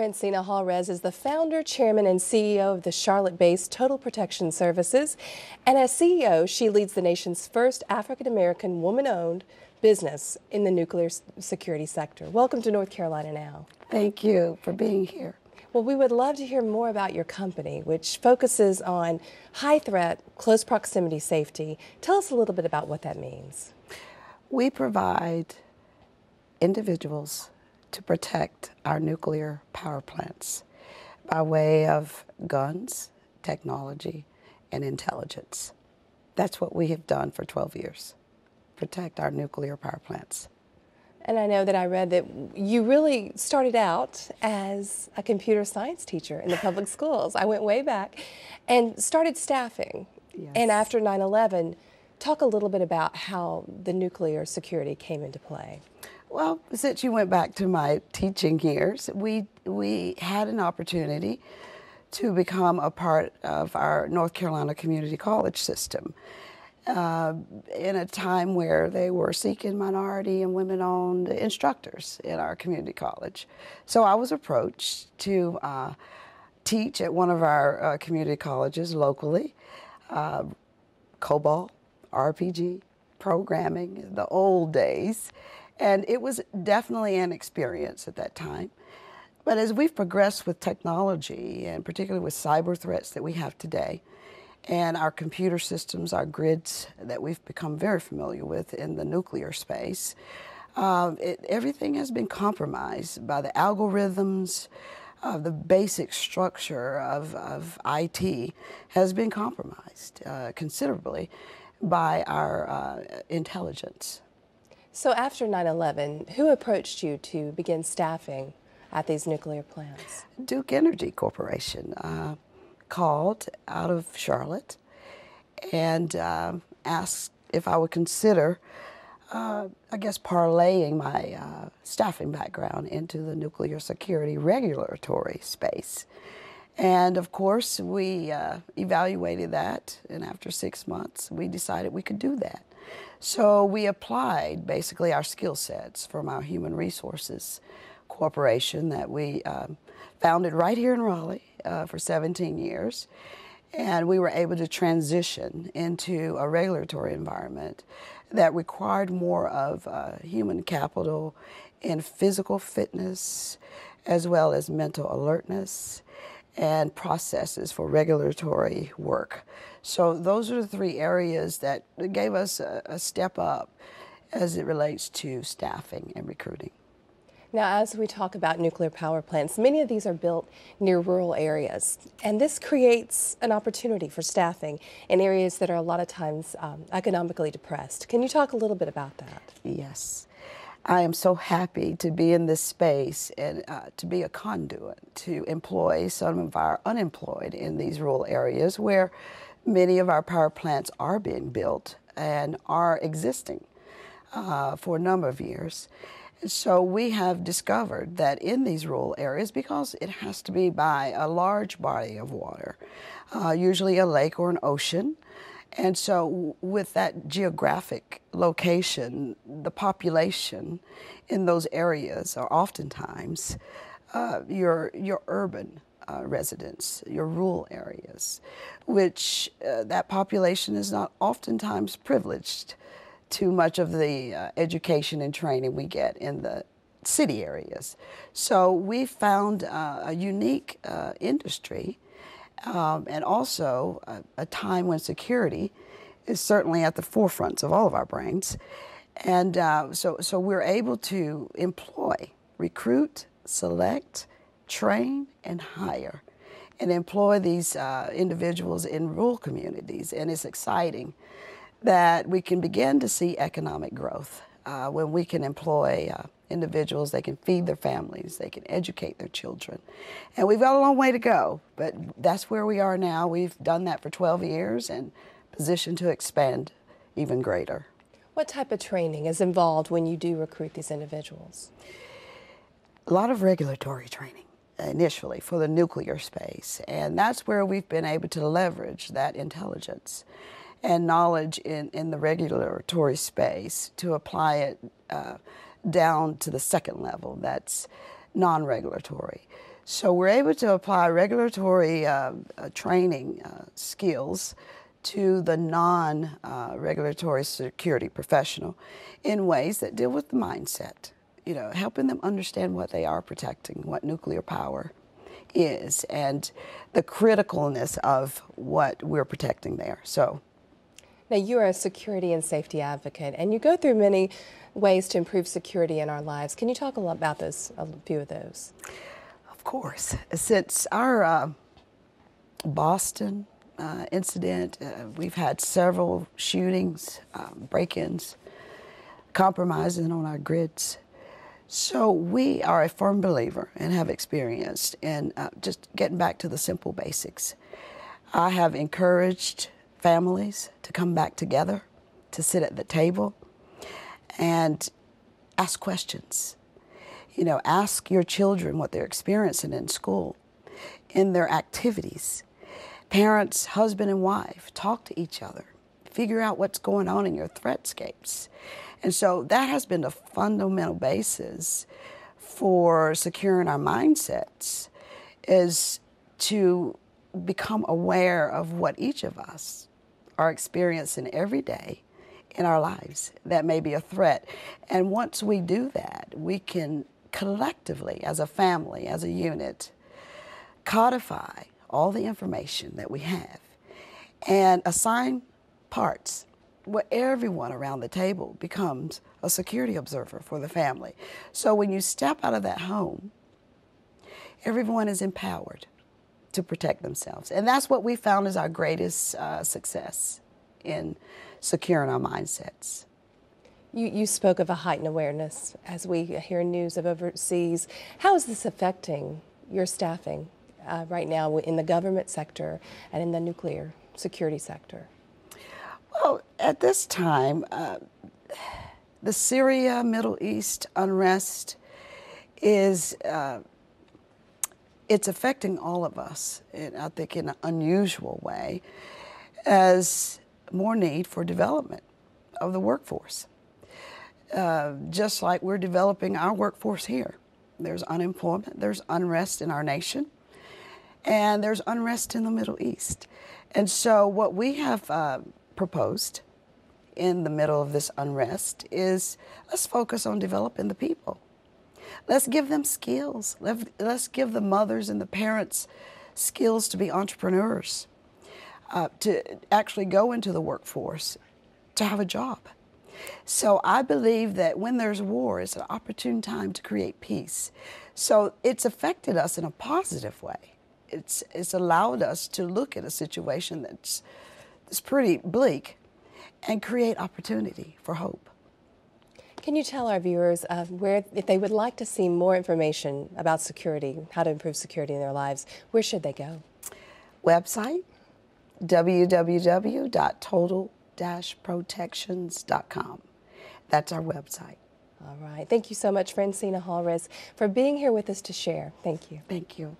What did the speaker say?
Phrantceena Halres is the founder, chairman, and CEO of the Charlotte based Total Protection Services. And as CEO, she leads the nation's first African American woman owned business in the nuclear security sector. Welcome to North Carolina Now. Thank you for being here. Well, we would love to hear more about your company, which focuses on high threat, close proximity safety. Tell us a little bit about what that means. We provide individuals to protect our nuclear power plants by way of guns, technology, and intelligence. That's what we have done for 12 years protect our nuclear power plants. And I know that I read that you really started out as a computer science teacher in the public schools. I went way back and started staffing. Yes. And after 9 11, talk a little bit about how the nuclear security came into play. Well, since you went back to my teaching years, we, we had an opportunity to become a part of our North Carolina Community College system. Uh, in a time where they were seeking minority and women owned instructors in our community college. So I was approached to uh, teach at one of our uh, community colleges locally uh, COBOL, RPG, programming, the old days. And it was definitely an experience at that time. But as we've progressed with technology, and particularly with cyber threats that we have today, and our computer systems, our grids that we've become very familiar with in the nuclear space, uh, it, everything has been compromised by the algorithms. Uh, the basic structure of, of IT has been compromised uh, considerably by our uh, intelligence. So after 9-11, who approached you to begin staffing at these nuclear plants? Duke Energy Corporation uh, called out of Charlotte and uh, asked if I would consider, uh, I guess, parlaying my uh, staffing background into the nuclear security regulatory space. And of course, we uh, evaluated that, and after six months, we decided we could do that. So we applied basically our skill sets from our human resources corporation that we um, founded right here in Raleigh uh, for 17 years. And we were able to transition into a regulatory environment that required more of uh, human capital in physical fitness as well as mental alertness and processes for regulatory work. So those are the three areas that gave us a, a step up as it relates to staffing and recruiting. Now, as we talk about nuclear power plants, many of these are built near rural areas, and this creates an opportunity for staffing in areas that are a lot of times um, economically depressed. Can you talk a little bit about that? Yes. I am so happy to be in this space and uh, to be a conduit to employ some of our unemployed in these rural areas where many of our power plants are being built and are existing uh, for a number of years. And so we have discovered that in these rural areas, because it has to be by a large body of water, uh, usually a lake or an ocean, and so, with that geographic location, the population in those areas are oftentimes uh, your, your urban uh, residents, your rural areas, which uh, that population is not oftentimes privileged to much of the uh, education and training we get in the city areas. So, we found uh, a unique uh, industry um, and also a, a, time when security is certainly at the forefront of all of our brains. And uh, so, so we're able to employ, recruit, select, train, and hire, and employ these uh, individuals in rural communities. And it's exciting that we can begin to see economic growth uh, when we can employ uh, individuals, they can feed their families, they can educate their children. And we've got a long way to go, but that's where we are now. We've done that for 12 years and positioned to expand even greater. What type of training is involved when you do recruit these individuals? A lot of regulatory training initially for the nuclear space, and that's where we've been able to leverage that intelligence and knowledge in, in the regulatory space to apply it uh, down to the second level, that's non regulatory. So we're able to apply regulatory uh, uh, training uh, skills to the non uh, regulatory security professional in ways that deal with the mindset, you know, helping them understand what they are protecting, what nuclear power is, and the criticalness of what we're protecting there. So. Now, you are a security and safety advocate, and you go through many ways to improve security in our lives. Can you talk a lot about those, a few of those? Of course. Since our uh, Boston uh, incident. Uh, we've had several shootings, um, break ins, compromising on our grids. So we are a firm believer and have experienced in uh, just getting back to the simple basics. I have encouraged families to come back together, to sit at the table, and ask questions. You know, ask your children what they're experiencing in school, in their activities Parents, husband and wife, talk to each other, figure out what's going on in your threatscapes. And so that has been the fundamental basis for securing our mindsets is to become aware of what each of us are experiencing every day in our lives that may be a threat. And once we do that, we can collectively, as a family, as a unit, codify all the information that we have and assign parts where everyone around the table becomes a security observer for the family. So when you step out of that home, everyone is empowered to protect themselves. And that's what we found is our greatest uh, success in securing our mindsets. You, you spoke of a heightened awareness as we hear news of overseas. How is this affecting your staffing? uh, right now in the government sector and in the nuclear security sector? Well, at this time, uh, the Syria, Middle East unrest is uh, it's affecting all of us, and I think in an unusual way, as more need for development of the workforce. Uh, just like we're developing our workforce here. There's unemployment, there's unrest in our nation and there's unrest in the Middle East. And so, what we have uh, proposed in the middle of this unrest is let's focus on developing the people. Let's give them skills. Let's give the mothers and the parents skills to be entrepreneurs, uh, to actually go into the workforce, to have a job. So I believe that when there's war, it's an opportune time to create peace. So it's affected us in a positive way it's, it's allowed us to look at a situation that's, that's pretty bleak and create opportunity for hope. Can you tell our viewers uh, where, if they would like to see more information about security, how to improve security in their lives, where should they go? Website www.total-protections.com. That's our website. All right. Thank you so much, Phrantceena Halres, for being here with us to share. Thank you. Thank you.